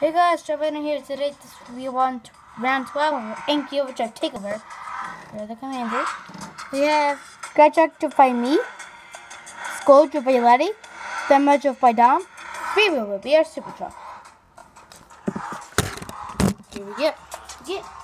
Hey guys, Trevor here. Today this we want round 12 of Anki Overdrive Takeover. Here are the commanders. We have Gotcha to by me, Skull to by Letty, Damage of by Dom, Freewheel be our super truck. Here we go. Get.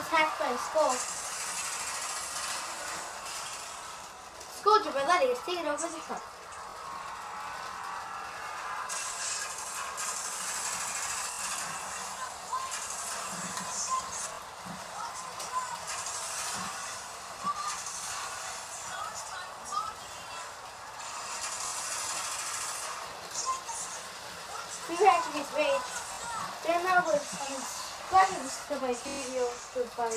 Was by a skull. Skull over the truck. We were actually his rage. Then I was um, scratching the stuff by video to by uh,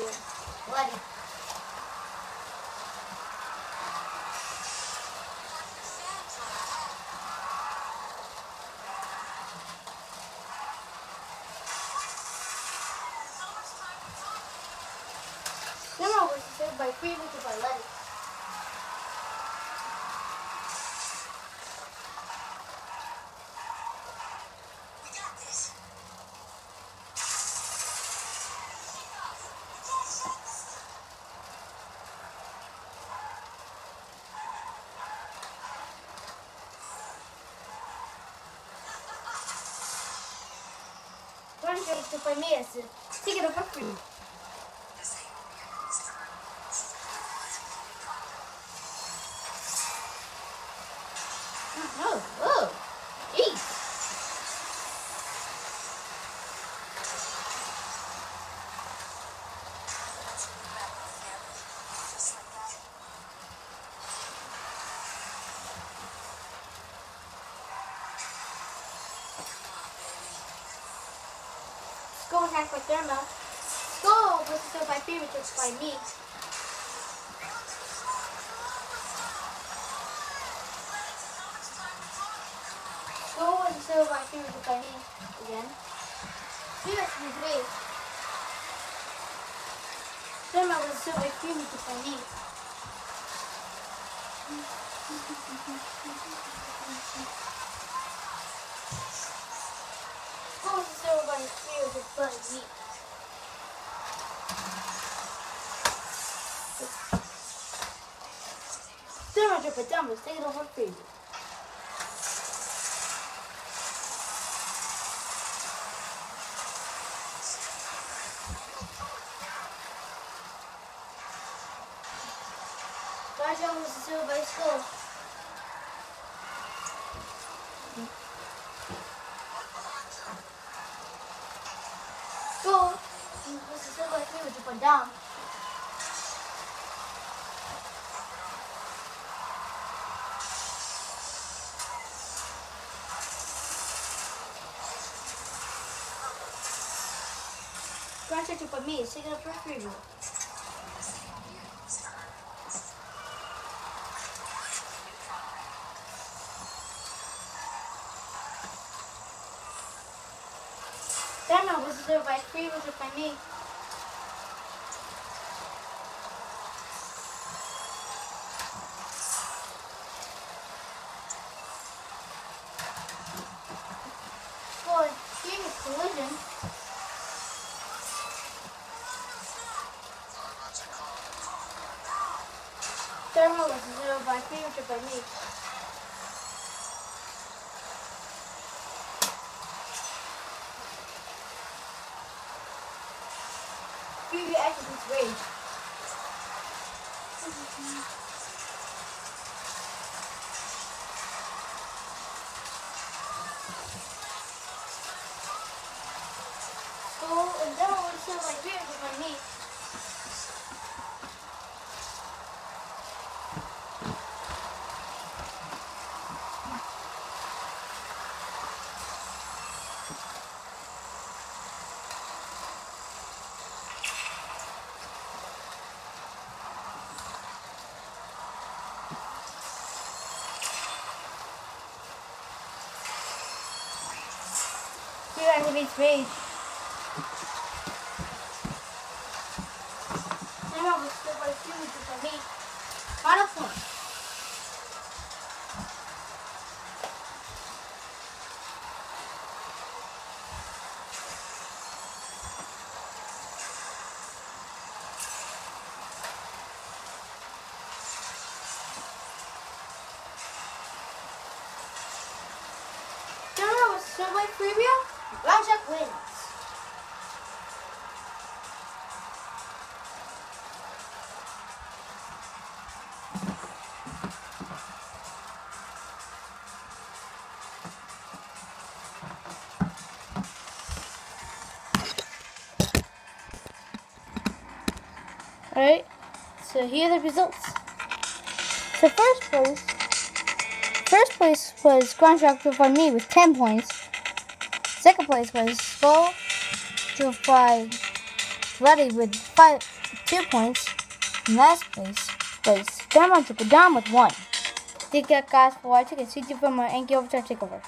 Letty. Then I was saved by free to by Letty. One shot to by me as take it over free. Oh, oh, eat. Skull attack by Thermo. Skull was still by favorite just by me. Skull was still by favorite just by me again. Three versus me three. Thermo was still by favorite just by me. Skull was still by favorite just by me. Dumbo, take it over favorite. Gotcha was still by Skull. Skull was still by down. To by me, take it over favorite. Demo was there by three, was it by me? Being a collision. Thermo was zero by three, is by me. Preview actions rage. feel like doing with my knee. You guys have been was still by few meters from me. Final point. Remember was still Alright, so here are the results. So first place, first place was Shark by me with 10 points. Second place was Skull by Letty with five, 2 points. And last place was Dharma Down with 1. Thank you guys for watching and see you for more Anki Overdrive Takeover.